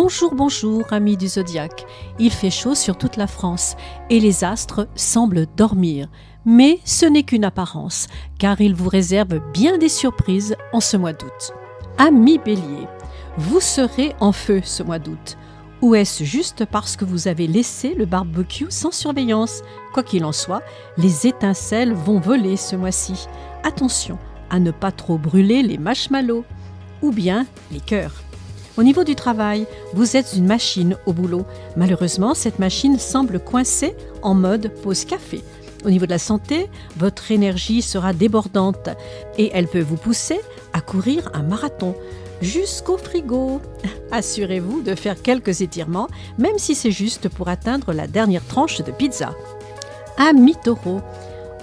Bonjour, bonjour, amis du zodiaque. Il fait chaud sur toute la France et les astres semblent dormir. Mais ce n'est qu'une apparence, car ils vous réservent bien des surprises en ce mois d'août. Amis bélier, vous serez en feu ce mois d'août. Ou est-ce juste parce que vous avez laissé le barbecue sans surveillance? Quoi qu'il en soit, les étincelles vont voler ce mois-ci. Attention à ne pas trop brûler les marshmallows ou bien les cœurs. Au niveau du travail, vous êtes une machine au boulot. Malheureusement, cette machine semble coincée en mode pause café. Au niveau de la santé, votre énergie sera débordante et elle peut vous pousser à courir un marathon jusqu'au frigo. Assurez-vous de faire quelques étirements, même si c'est juste pour atteindre la dernière tranche de pizza. Ami taureau,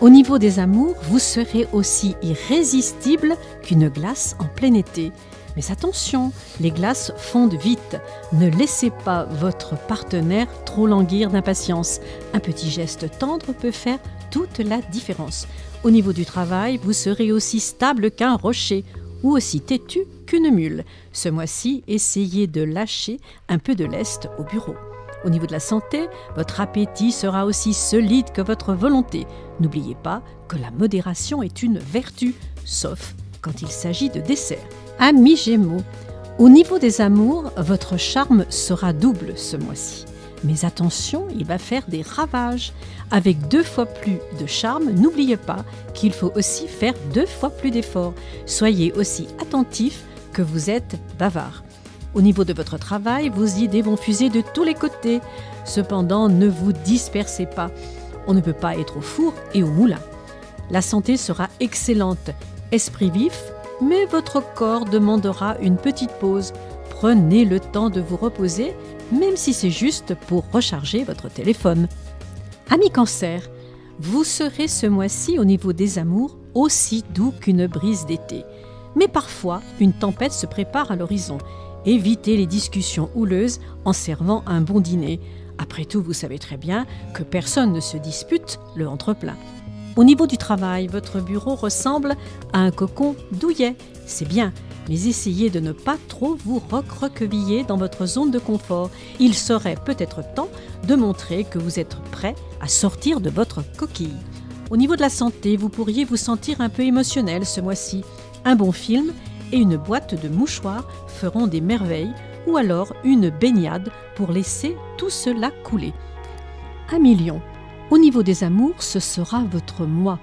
au niveau des amours, vous serez aussi irrésistible qu'une glace en plein été. Mais attention, les glaces fondent vite. Ne laissez pas votre partenaire trop languir d'impatience. Un petit geste tendre peut faire toute la différence. Au niveau du travail, vous serez aussi stable qu'un rocher ou aussi têtu qu'une mule. Ce mois-ci, essayez de lâcher un peu de lest au bureau. Au niveau de la santé, votre appétit sera aussi solide que votre volonté. N'oubliez pas que la modération est une vertu, sauf quand il s'agit de dessert. Amis Gémeaux, au niveau des amours, votre charme sera double ce mois-ci. Mais attention, il va faire des ravages. Avec deux fois plus de charme, n'oubliez pas qu'il faut aussi faire deux fois plus d'efforts. Soyez aussi attentif que vous êtes bavard. Au niveau de votre travail, vos idées vont fuser de tous les côtés. Cependant, ne vous dispersez pas. On ne peut pas être au four et au moulin. La santé sera excellente. Esprit vif, mais votre corps demandera une petite pause. Prenez le temps de vous reposer, même si c'est juste pour recharger votre téléphone. Ami cancer, vous serez ce mois-ci au niveau des amours aussi doux qu'une brise d'été. Mais parfois, une tempête se prépare à l'horizon. Évitez les discussions houleuses en servant un bon dîner. Après tout, vous savez très bien que personne ne se dispute le ventre plein. Au niveau du travail, votre bureau ressemble à un cocon douillet. C'est bien, mais essayez de ne pas trop vous recroqueviller dans votre zone de confort. Il serait peut-être temps de montrer que vous êtes prêt à sortir de votre coquille. Au niveau de la santé, vous pourriez vous sentir un peu émotionnel ce mois-ci. Un bon film et une boîte de mouchoirs feront des merveilles, ou alors une baignade pour laisser tout cela couler. Un million. Au niveau des amours, ce sera votre moi.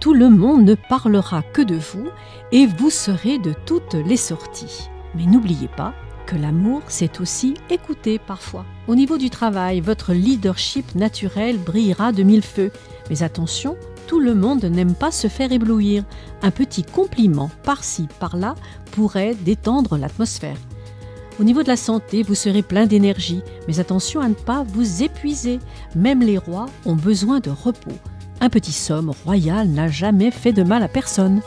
Tout le monde ne parlera que de vous et vous serez de toutes les sorties. Mais n'oubliez pas que l'amour, c'est aussi écouter parfois. Au niveau du travail, votre leadership naturel brillera de mille feux. Mais attention, tout le monde n'aime pas se faire éblouir. Un petit compliment par-ci, par-là pourrait détendre l'atmosphère. Au niveau de la santé, vous serez plein d'énergie, mais attention à ne pas vous épuiser. Même les rois ont besoin de repos. Un petit somme royal n'a jamais fait de mal à personne.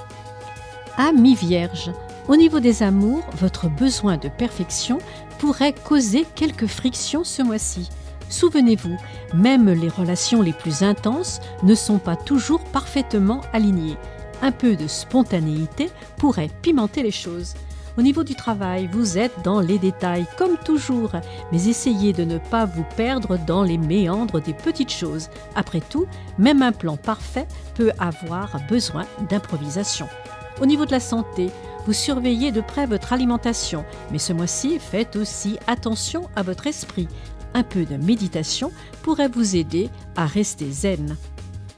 Ami Vierge, au niveau des amours, votre besoin de perfection pourrait causer quelques frictions ce mois-ci. Souvenez-vous, même les relations les plus intenses ne sont pas toujours parfaitement alignées. Un peu de spontanéité pourrait pimenter les choses. Au niveau du travail, vous êtes dans les détails comme toujours, mais essayez de ne pas vous perdre dans les méandres des petites choses. Après tout, même un plan parfait peut avoir besoin d'improvisation. Au niveau de la santé, vous surveillez de près votre alimentation, mais ce mois-ci, faites aussi attention à votre esprit. Un peu de méditation pourrait vous aider à rester zen.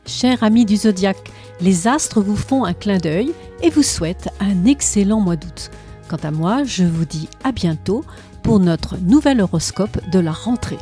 Chers amis du zodiaque, les astres vous font un clin d'œil et vous souhaitent un excellent mois d'août. Quant à moi, je vous dis à bientôt pour notre nouvel horoscope de la rentrée.